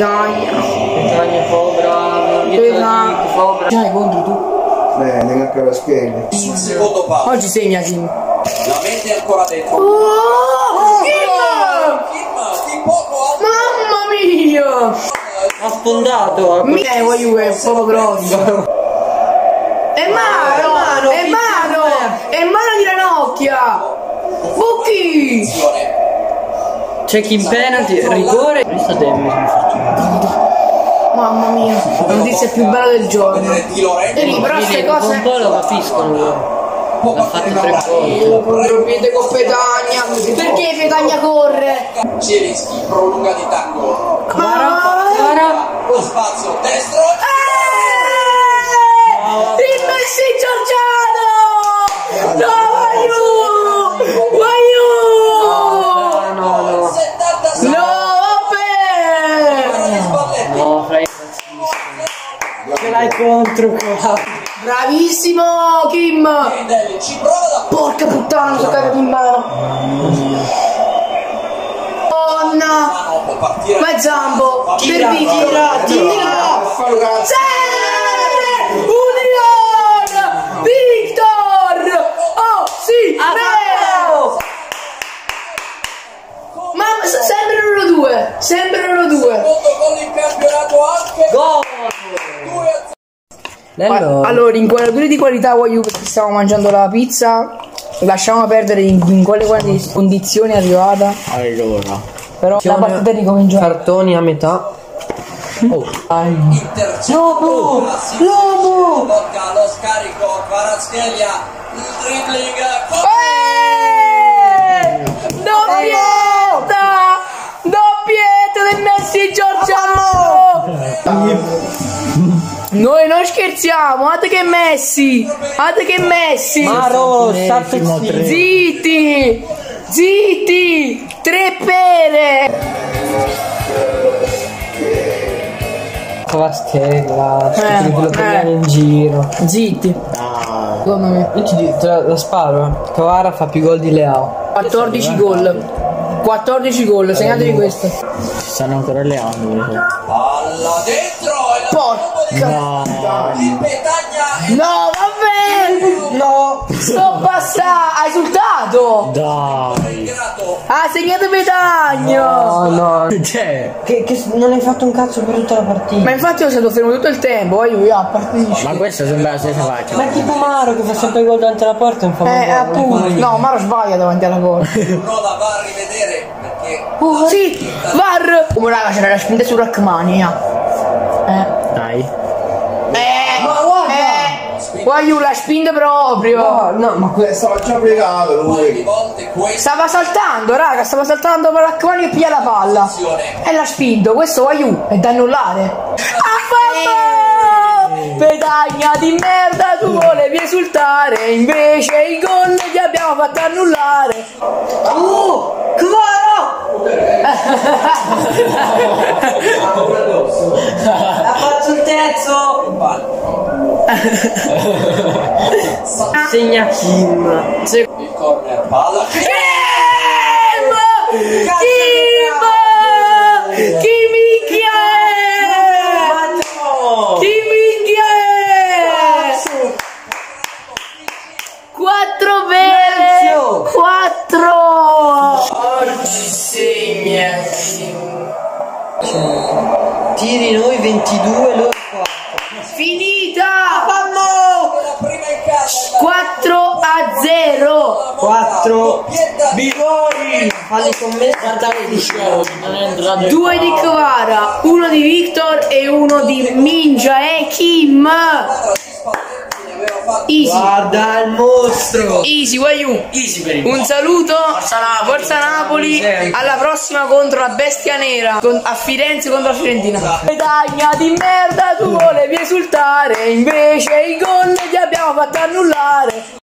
Petagna. Petagna povera, Petagna. povera. Dai, contro tu. Bene, anche la scheda. Sul secondo passo, Oggi segna Kim. la mente è ancora dentro. Oh, Kim! Kim, di poco alto. Mamma mia! Ha sfondato. Mi eh, voglio è un po' grosso. È mano! È mano! È mano di ranocchia! Bucchi! Chi in penalty, rigore. Questa deve essere fortunato. Mamma mia, la notizia più bella del giorno. Vedi, però queste Un cose. po' lo capiscono però. Può Ha fatto tre gol. Contropiede con Petagna. Perché Petagna corre? Zielinski, prolunga di tacco. Ma... Lo spazio destro. Eh! Il Messi Giorgiano! L'hai contro qua. Bravissimo, Kim! Ci prova da Porca puttana, mi sono cagato in mano! Donna! mano. Può partire. Ma è Zambo! Per video! tira, Tira! Union! Victor! Oh, sì! Mamma, s- sembrano loro due! Sembrano loro due! Secondo gol in campionato anche. Gol! 2 a 0. Bello. Allora, inquadrature di qualità voglio perché stiamo mangiando la pizza. Lasciamo perdere in, in quale quali condizioni è arrivata. Allora. Però la partita ricomincia. Cartoni a metà. Oh. Intercettato. Lobo! Tocca lo scarico. Il dribbling. Noi non scherziamo, guarda che Messi! Guarda che Messi! Maro, state zitti. Zitti! Zitti! Tre pere! Eh, lo eh. prendiamo in giro. Zitti! Secondo me. Io ti dico, te la, la sparo. Cavara fa più gol di Leao. 14 gol. 14 gol, segnatevi questo. Stanno ancora alleando. Palla dentro. Porca! No. No, vabbè! No! Sto passando! Hai esultato! Dai. Ha segnato Petagno! No, no. Cioè. Che, che non hai fatto un cazzo per tutta la partita. Ma infatti io sono stato fermo tutto il tempo, poi io a partire. Ma questa sembra la stessa faccia. Ma è tipo Maro che fa sempre gol davanti alla porta e non fa Eh, gol. appunto. No, Maro sbaglia davanti alla porta. La va a rivedere perché Oh, sì, Var! Oh, raga, c'era la spinta su Rachmania. Eh. Dai. Eh, ma guarda! Eh, Guagliù la spinta proprio! No, no, ma Stava già di lui. Stava saltando, raga, stava saltando per Rachmania e piglia la palla. E l'ha spinto, questo Guagliù è da annullare. Ha fatto! Pedagna di merda, tu volevi esultare, invece il gol gli abbiamo fatto annullare. Oh! Cavara! ha fatto il terzo! Segna Kim. il corner palla Kim! Kim! È? Quattro vere! Quattro! Oggi segna Tiri noi 22, loro 4. Finita! casa 4 a 0! 4 Pietà Bigori! Falli con me guardare di show. Due di Kvara, uno di Victor e uno di Minja e Kim! Easy! Guarda il mostro! Easy, Wayu! Easy per il Un saluto, Forza Napoli, alla prossima contro la Bestia Nera, con- a Firenze contro la Fiorentina. Medagna di merda, tu volevi esultare, invece il gol gli abbiamo fatto annullare.